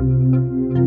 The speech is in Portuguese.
Música